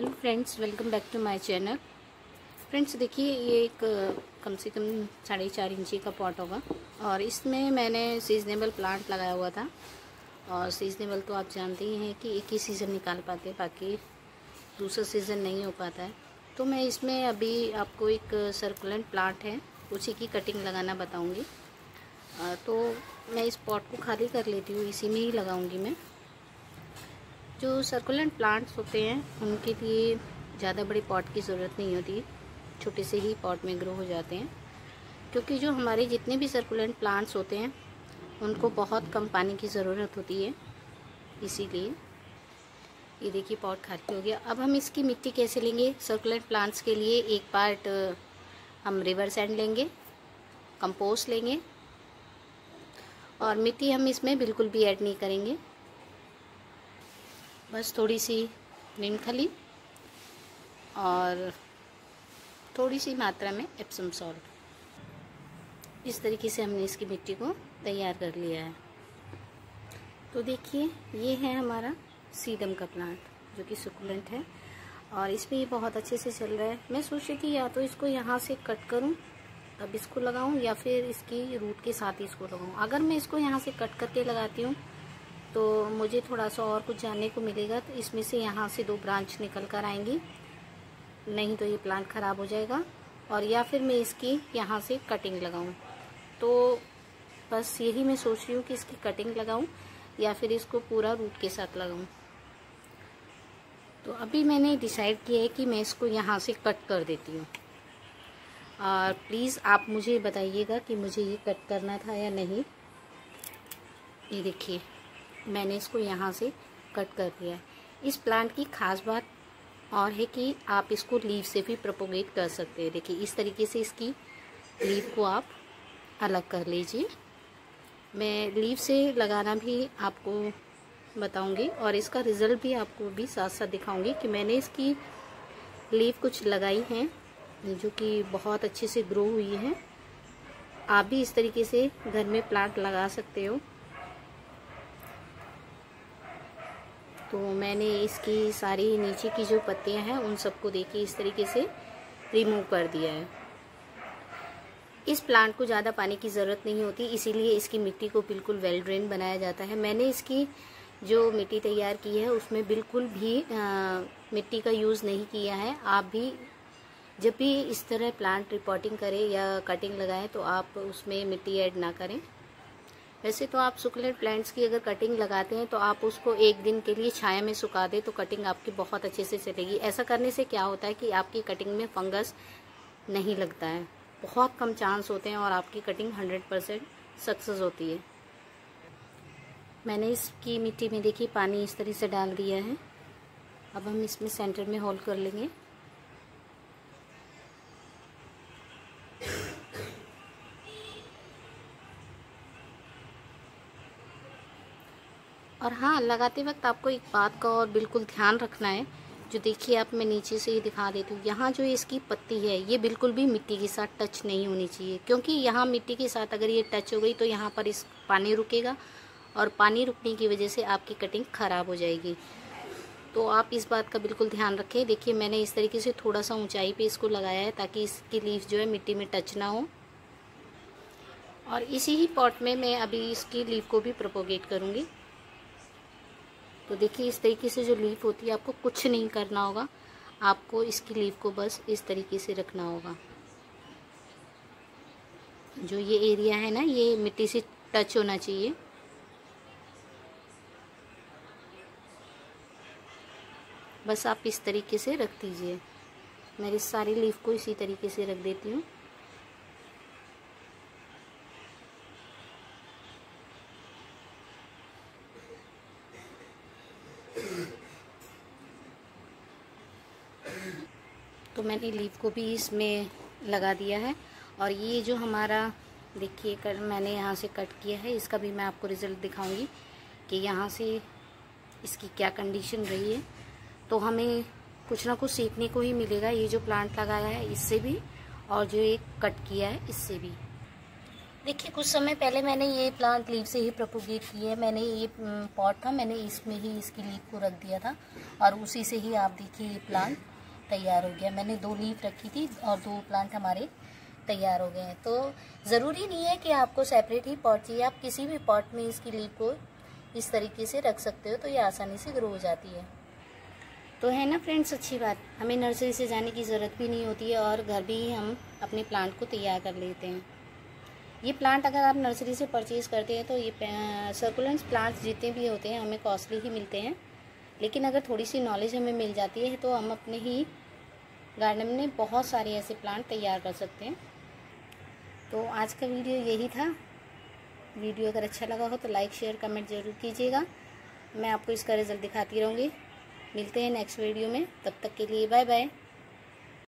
Hello friends welcome back to my channel friends देखिए, ये एक, कम से कम साढ़े चार इंची का पॉट होगा। और इसमें मैंने सीजनेबल प्लांट लगाया हुआ था। और सीजनेबल तो आप जानते ही हैं कि एक ही सीज़न निकाल पाते बाकी दूसरा सीज़न नहीं हो पाता है। तो मैं इसमें अभी आपको एक सर्कुलेंट प्लांट है, उसी की कटिंग लगाना बताऊँगी। तो मैं इस पॉट को खाली कर लेती हूँ, इसी में ही लगाऊँगी मैं। जो सर्कुलेंट प्लांट्स होते हैं, उनके लिए ज़्यादा बड़ी पॉट की ज़रूरत नहीं होती। छोटे से ही पॉट में ग्रो हो जाते हैं। क्योंकि जो हमारे जितने भी सर्कुलेंट प्लांट्स होते हैं, उनको बहुत कम पानी की ज़रूरत होती है। इसीलिए ये देखिए पॉट खाली हो गया। अब हम इसकी मिट्टी कैसे लेंगे? सर्कुलेंट प्लांट्स के लिए एक पार्ट हम रिवर सैंड लेंगे कंपोस्ट लेंगे। और मिट्टी हम इसमें बिल्कुल भी ऐड नहीं करेंगे। बस थोड़ी सी नीमखली और थोड़ी सी मात्रा में एप्सम सॉल्ट इस तरीके से हमने इसकी मिट्टी को तैयार कर लिया है। तो देखिए, ये है हमारा सीडम का प्लांट जो कि सुकुलेंट है और इसमें ये बहुत अच्छे से चल रहा है। मैं सोच रही थी या तो इसको यहाँ से कट करूँ, तब इसको लगाऊँ या फिर इसकी रूट के साथ ही इसको लगाऊँ। अगर मैं इसको यहाँ से कट करके लगाती हूँ तो मुझे थोड़ा सा और कुछ जानने को मिलेगा तो इसमें से यहाँ से दो ब्रांच निकल कर आएँगी। नहीं तो ये प्लांट ख़राब हो जाएगा, और या फिर मैं इसकी यहाँ से कटिंग लगाऊँ। तो बस यही मैं सोच रही हूँ कि इसकी कटिंग लगाऊँ, या फिर इसको पूरा रूट के साथ लगाऊँ। तो अभी मैंने डिसाइड किया है कि मैं इसको यहाँ से कट कर देती हूँ। और प्लीज़ आप मुझे बताइएगा कि मुझे ये कट करना था या नहीं। ये देखिए। मैंने इसको यहाँ से कट कर दिया है। इस प्लांट की खास बात और है कि आप इसको लीव से भी प्रोपोगेट कर सकते हैं। देखिए, इस तरीके से इसकी लीव को आप अलग कर लीजिए। मैं लीव से लगाना भी आपको बताऊँगी और इसका रिज़ल्ट भी आपको भी साथ साथ दिखाऊँगी कि मैंने इसकी लीव कुछ लगाई हैं, जो कि बहुत अच्छे से ग्रो हुई है। आप भी इस तरीके से घर में प्लांट लगा सकते हो। तो मैंने इसकी सारी नीचे की जो पत्तियाँ हैं उन सबको देखिए इस तरीके से रिमूव कर दिया है। इस प्लांट को ज़्यादा पानी की ज़रूरत नहीं होती इसीलिए इसकी मिट्टी को बिल्कुल वेल ड्रेन बनाया जाता है। मैंने इसकी जो मिट्टी तैयार की है उसमें बिल्कुल भी आ, मिट्टी का यूज़ नहीं किया है। आप भी जब भी इस तरह प्लांट रिपोर्टिंग करें या कटिंग लगाएँ तो आप उसमें मिट्टी ऐड ना करें। वैसे तो आप सुकुलेंट प्लांट्स की अगर कटिंग लगाते हैं तो आप उसको एक दिन के लिए छाया में सुखा दें तो कटिंग आपकी बहुत अच्छे से चलेगी। ऐसा करने से क्या होता है कि आपकी कटिंग में फंगस नहीं लगता है। बहुत कम चांस होते हैं और आपकी कटिंग हंड्रेड परसेंट सक्सेस होती है। मैंने इसकी मिट्टी में देखिए पानी इस तरह से डाल दिया है। अब हम इसमें सेंटर में होल्ड कर लेंगे। और हाँ लगाते वक्त आपको एक बात का और बिल्कुल ध्यान रखना है, जो देखिए आप मैं नीचे से ही दिखा देती हूँ। यहाँ जो इसकी पत्ती है, ये बिल्कुल भी मिट्टी के साथ टच नहीं होनी चाहिए, क्योंकि यहाँ मिट्टी के साथ अगर ये टच हो गई तो यहाँ पर इस पानी रुकेगा और पानी रुकने की वजह से आपकी कटिंग ख़राब हो जाएगी। तो आप इस बात का बिल्कुल ध्यान रखें। देखिए, मैंने इस तरीके से थोड़ा सा ऊंचाई पे इसको लगाया है, ताकि इसकी लीफ जो है मिट्टी में टच ना हो। और इसी ही पॉट में मैं अभी इसकी लीफ को भी प्रोपोगेट करूँगी। तो देखिए, इस तरीके से जो लीफ होती है, आपको कुछ नहीं करना होगा। आपको इसकी लीफ को बस इस तरीके से रखना होगा। जो ये एरिया है ना, ये मिट्टी से टच होना चाहिए। बस आप इस तरीके से रख दीजिए। मैं इस सारी लीफ को इसी तरीके से रख देती हूँ। तो मैंने लीव को भी इसमें लगा दिया है। और ये जो हमारा, देखिए, कर, मैंने यहाँ से कट किया है, इसका भी मैं आपको रिज़ल्ट दिखाऊँगी कि यहाँ से इसकी क्या कंडीशन रही है। तो हमें कुछ ना कुछ सीखने को ही मिलेगा, ये जो प्लांट लगाया है, इससे भी और जो ये कट किया है, इससे भी। देखिए, कुछ समय पहले मैंने ये प्लांट लीव से ही प्रोपोगेट किए है। मैंने ये पॉट था, मैंने इसमें ही इसकी लीव को रख दिया था और उसी से ही आप देखिए ये प्लांट। तैयार हो गया। मैंने दो लीव रखी थी और दो प्लांट हमारे तैयार हो गए हैं। तो ज़रूरी नहीं है कि आपको सेपरेट ही पॉट चाहिए। आप किसी भी पॉट में इसकी लीव को इस तरीके से रख सकते हो तो ये आसानी से ग्रो हो जाती है। तो है ना फ्रेंड्स अच्छी बात। हमें नर्सरी से जाने की ज़रूरत भी नहीं होती है और घर भी हम अपने प्लांट को तैयार कर लेते हैं। ये प्लांट अगर आप नर्सरी से परचेज़ करते हैं तो ये सर्कुलेंट्स प्लांट्स जितने भी होते हैं, हमें कॉस्टली ही मिलते हैं। लेकिन अगर थोड़ी सी नॉलेज हमें मिल जाती है तो हम अपने ही गार्डन में बहुत सारे ऐसे प्लांट तैयार कर सकते हैं। तो आज का वीडियो यही था। वीडियो अगर अच्छा लगा हो तो लाइक शेयर कमेंट ज़रूर कीजिएगा। मैं आपको इसका रिज़ल्ट दिखाती रहूँगी। मिलते हैं नेक्स्ट वीडियो में। तब तक के लिए बाय बाय